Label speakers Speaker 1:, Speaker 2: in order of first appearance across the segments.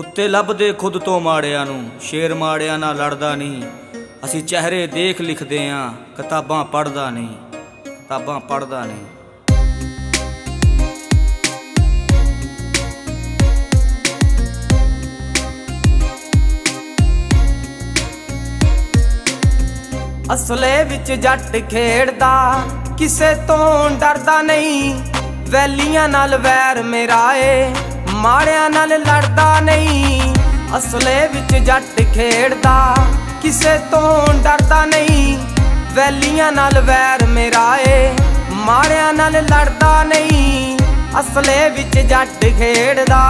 Speaker 1: ਕੁੱਤੇ ਲੱਭਦੇ ਖੁਦ ਤੋਂ ਮਾੜਿਆਂ ਨੂੰ, ਸ਼ੇਰ ਮਾੜਿਆਂ ਨਾਲ ਲੜਦਾ ਨਹੀਂ। ਅਸੀਂ ਚਿਹਰੇ ਦੇਖ ਲਿਖਦੇ ਆਂ, ਕਿਤਾਬਾਂ ਪੜ੍ਹਦਾ ਨਹੀਂ, ਕਿਤਾਬਾਂ ਪੜ੍ਹਦਾ ਨਹੀਂ।
Speaker 2: ਅਸਲੇ ਵਿੱਚ ਜੱਟ ਖੇਡਦਾ, ਕਿਸੇ ਤੋਂ ਡਰਦਾ ਨਹੀਂ। ਵੈਲੀਆਂ ਨਾਲ ਵੈਰ ਮੇਰਾ ਏ ਮਾੜਿਆਂ ਨਾਲ ਲੜਦਾ ਨਹੀਂ। ਅਸਲੇ ਵਿੱਚ ਜੱਟ ਖੇਡਦਾ, ਕਿਸੇ ਤੋਂ ਡਰਦਾ ਨਹੀਂ। ਵੈਲੀਆਂ ਨਾਲ ਵੈਰ ਮੇਰਾ ਏ, ਮਾੜਿਆਂ ਨਾਲ ਲੜਦਾ ਨਹੀਂ। ਅਸਲੇ ਵਿੱਚ ਜੱਟ ਖੇਡਦਾ।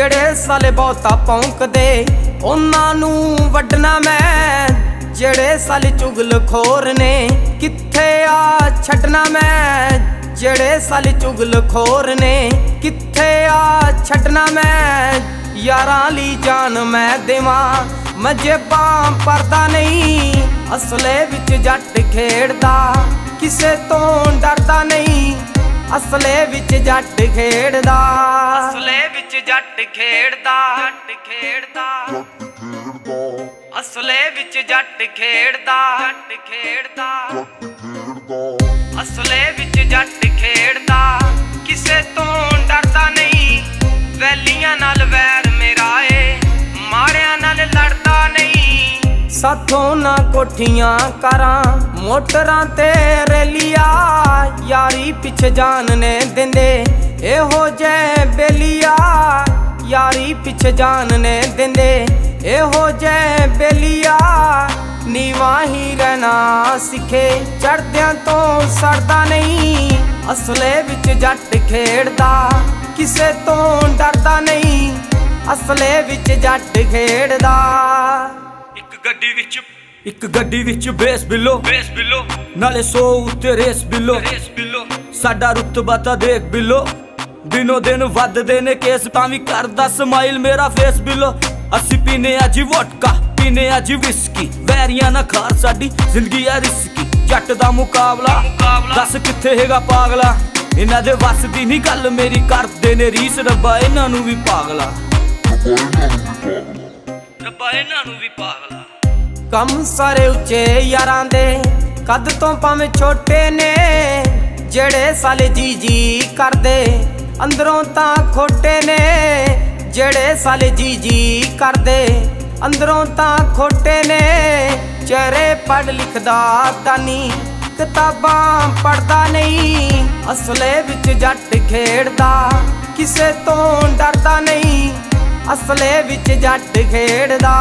Speaker 2: ਜਿਹੜੇ ਸਾਲੇ ਬਹੁਤਾ ਭੌਂਕਦੇ, ਉਹਨਾਂ ਨੂੰ ਵੱਡਣਾ ਮੈਂ। ਜਿਹੜੇ ਸਾਲੇ ਚੁਗਲ ਖੋਰ ਨੇ, ਕਿੱਥੇ ਆ ਛੱਡਣਾ ਮੈਂ? ਜਿਹੜੇ ਸਾਲੇ ਚੁਗਲ ਨੇ, ਕਿੱਥੇ ਆ ਛੱਡਣਾ ਮੈਂ? ਯਾਰਾਂ ਲਈ ਜਾਨ ਮੈਂ ਦੇਵਾਂ, ਮੈਂ ਜੇਬਾਂ ਪਰਦਾ ਨਹੀਂ, ਅਸਲੇ ਵਿੱਚ ਜੱਟ ਖੇਡਦਾ। ਕਿਸੇ ਤੋਂ ਡਰਦਾ ਅਸਲੇ ਵਿੱਚ ਜੱਟ ਖੇਡਦਾ। ਅਸਲੇ ਵਿੱਚ ਜੱਟ ਖੇਡਦਾ ਜੱਟ ਖੇਡਦਾ। ਅਸਲੇ ਵਿੱਚ ਜੱਟ ਖੇਡਦਾ ਜੱਟ ਖੇਡਦਾ। ਅਸਲੇ ਵਿੱਚ ਜੱਟ ਖੇਡਦਾ। ਕਿਸੇ ਤੋਂ ਡਰਦਾ ਨਹੀਂ ਵੈਲੀਆਂ ਨਾਲ ਵੈਰ ਸਾਥੋਂ ਨਾ ਕੋਠੀਆਂ ਕਰਾਂ, ਮੋਟਰਾਂ ਤੇ ਰੇਲੀਆਂ, ਯਾਰੀ ਪਿੱਛੇ ਜਾਨ ਨੇ ਦਿੰਦੇ, ਇਹੋ ਜੇ ਬੇਲੀਆ, ਯਾਰੀ ਪਿੱਛੇ ਜਾਨ ਨੇ ਦਿੰਦੇ, ਇਹੋ ਜੇ ਬੇਲੀਆ, ਨੀਵਾਂ ਹੀ ਰਹਿਣਾ ਸਿੱਖੇ ਚੜਦਿਆਂ ਤੋਂ ਸੜਦਾ ਨਹੀਂ, ਅਸਲੇ ਵਿੱਚ ਜੱਟ ਖੇਡਦਾ, ਕਿਸੇ ਤੋਂ ਡਰਦਾ ਨਹੀਂ, ਅਸਲੇ ਵਿੱਚ ਜੱਟ ਖੇਡਦਾ।
Speaker 1: ਇੱਕ ਗੱਡੀ ਵਿੱਚ ਇੱਕ ਗੱਡੀ ਵਿੱਚ ਬੇਸ ਬਿੱਲੋ। ਬੇਸ ਬਿੱਲੋ। ਨਾਲੇ 100 ਉੱਤੇ ਰੇਸ ਬਿੱਲੋ। ਰੇਸ ਬਿੱਲੋ। ਸਾਡਾ ਰੁਤਬਾ ਤਾਂ ਦੇਖ ਬਿੱਲੋ। ਦਿਨੋ ਦਿਨ ਵੱਧਦੇ ਨੇ ਕੇਸ ਤਾਂ ਵੀ ਕਰਦਾ ਸਮਾਈਲ ਮੇਰਾ ਫੇਸ ਬਿੱਲੋ। ਅਸੀਂ ਪੀਨੇ ਅੱਜ ਵੋਟਕਾ ਪੀਨੇ ਅੱਜ ਵਿਸਕੀ ਵੈਰੀਆਂ ਨਾ ਖਾਰ ਸਾਡੀ ਜ਼ਿੰਦਗੀ ਆ ਰਿਸਕੀ ਜੱਟ ਦਾ ਮੁਕਾਬਲਾ। ਦੱਸ ਕਿੱਥੇ ਹੈਗਾ ਪਾਗਲਾ। ਇਹਨਾਂ ਦੇ ਵੱਸ ਦੀ ਨਹੀਂ ਗੱਲ ਮੇਰੀ ਕਰਦੇ ਨੇ ਰੀਸ ਰੱਬਾ ਇਹਨਾਂ ਨੂੰ ਵੀ ਪਾਗਲਾ। ਰੱਬਾ ਇਹਨਾਂ ਨੂੰ ਵੀ ਪਾਗਲਾ।
Speaker 2: ਕੰਮ ਸਾਰੇ ਉੱਚੇ ਯਾਰਾਂ ਦੇ, ਕੱਦ ਤੋਂ ਭਾਵੇਂ ਛੋਟੇ ਨੇ। ਜਿਹੜੇ ਸਾਲੇ ਜੀ ਜੀ ਕਰਦੇ, ਅੰਦਰੋਂ ਤਾਂ ਖੋਟੇ ਨੇ। ਜਿਹੜੇ ਸਾਲੇ ਜੀ ਜੀ ਕਰਦੇ, ਅੰਦਰੋਂ ਤਾਂ ਖੋਟੇ ਨੇ। ਚਿਹਰੇ ਪੜ ਲਿਖਦਾ ਦਾਨੀ ਕਿਤਾਬਾਂ ਪੜਦਾ ਨਹੀਂ। ਅਸਲੇ ਵਿੱਚ ਜੱਟ ਖੇਡਦਾ, ਕਿਸੇ ਤੋਂ ਡਰਦਾ ਨਹੀਂ। ਅਸਲੇ ਵਿੱਚ ਜੱਟ ਖੇਡਦਾ।